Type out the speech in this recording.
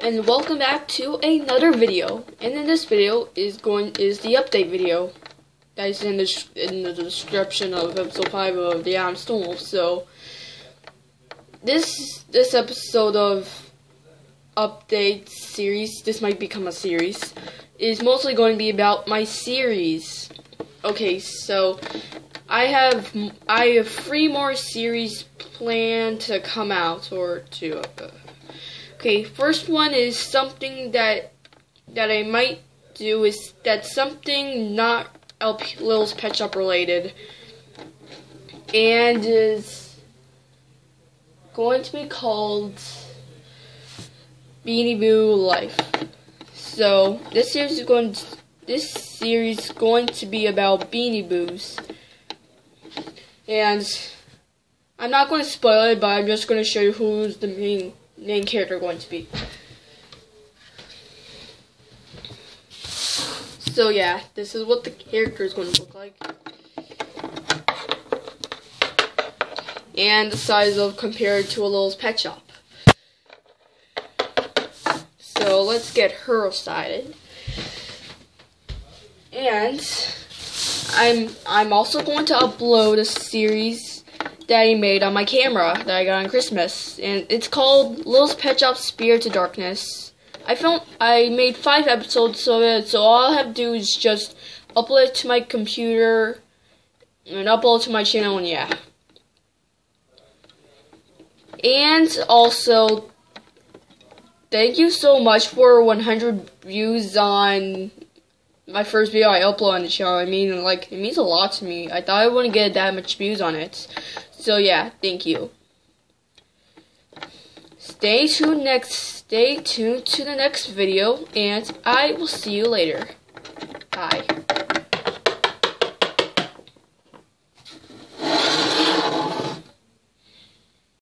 and welcome back to another video. And in this video is going is the update video that is in the in the description of episode five of the Adam Storm. So this this episode of update series, this might become a series, is mostly going to be about my series. Okay, so I have I have three more series planned to come out or to. Uh, Okay, first one is something that that I might do is that something not LP, Littlest Pet Shop related, and is going to be called Beanie Boo Life. So this series is going to, this series is going to be about Beanie Boos, and I'm not going to spoil it, but I'm just going to show you who's the main main character going to be. So yeah, this is what the character is going to look like. And the size of compared to a little pet shop. So let's get her started. And I'm I'm also going to upload a series Daddy made on my camera that I got on Christmas, and it's called Littlest Pet Shop Spirit to Darkness. I filmed, I made five episodes of it, so all I have to do is just upload it to my computer and upload to my channel, and yeah. And also, thank you so much for 100 views on my first video I upload on the channel. I mean, like, it means a lot to me. I thought I wouldn't get that much views on it. So yeah, thank you. Stay tuned next stay tuned to the next video and I will see you later. Bye.